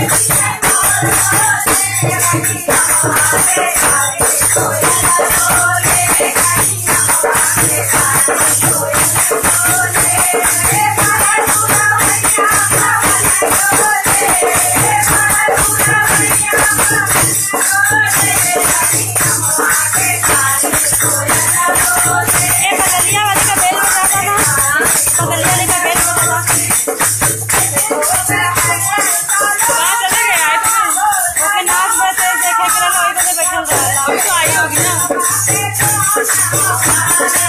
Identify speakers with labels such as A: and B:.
A: Oh, Ay,